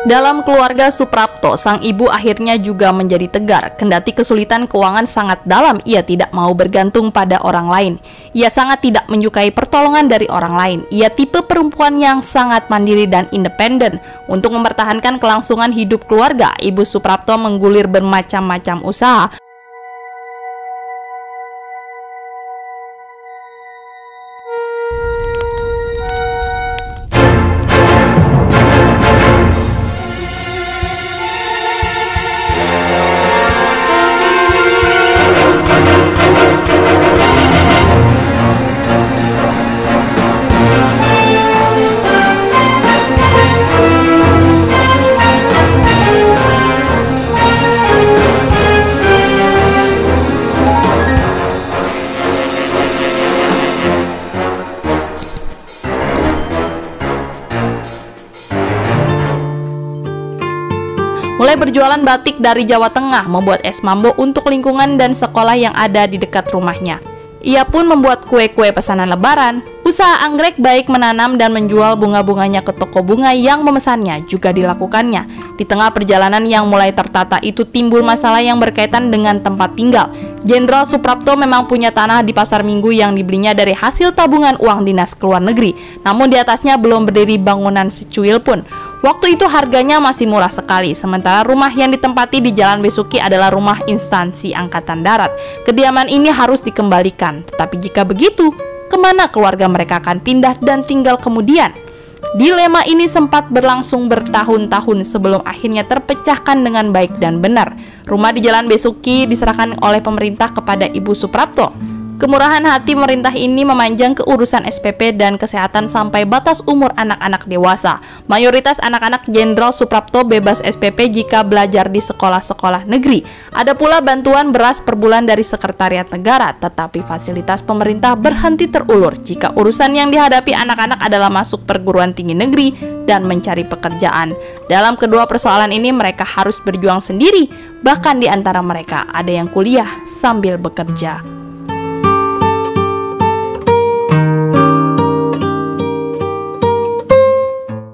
Dalam keluarga Suprapto, sang ibu akhirnya juga menjadi tegar. Kendati kesulitan keuangan sangat dalam, ia tidak mau bergantung pada orang lain. Ia sangat tidak menyukai pertolongan dari orang lain. Ia tipe perempuan yang sangat mandiri dan independen. Untuk mempertahankan kelangsungan hidup keluarga, Ibu Suprapto menggulir bermacam-macam usaha, Mulai berjualan batik dari Jawa Tengah, membuat es mambo untuk lingkungan dan sekolah yang ada di dekat rumahnya. Ia pun membuat kue-kue pesanan lebaran. Usaha anggrek baik menanam dan menjual bunga-bunganya ke toko bunga yang memesannya juga dilakukannya. Di tengah perjalanan yang mulai tertata itu timbul masalah yang berkaitan dengan tempat tinggal. Jenderal Suprapto memang punya tanah di pasar minggu yang dibelinya dari hasil tabungan uang dinas ke luar negeri. Namun di atasnya belum berdiri bangunan secuil pun. Waktu itu harganya masih murah sekali, sementara rumah yang ditempati di Jalan Besuki adalah rumah instansi Angkatan Darat. Kediaman ini harus dikembalikan, tetapi jika begitu, ke mana keluarga mereka akan pindah dan tinggal kemudian? Dilema ini sempat berlangsung bertahun-tahun sebelum akhirnya terpecahkan dengan baik dan benar. Rumah di Jalan Besuki diserahkan oleh pemerintah kepada Ibu Suprapto. Kemurahan hati pemerintah ini memanjang ke urusan SPP dan kesehatan sampai batas umur anak-anak dewasa. Mayoritas anak-anak Jenderal Suprapto bebas SPP jika belajar di sekolah-sekolah negeri. Ada pula bantuan beras per bulan dari Sekretariat Negara, tetapi fasilitas pemerintah berhenti terulur jika urusan yang dihadapi anak-anak adalah masuk perguruan tinggi negeri dan mencari pekerjaan. Dalam kedua persoalan ini mereka harus berjuang sendiri, bahkan di antara mereka ada yang kuliah sambil bekerja.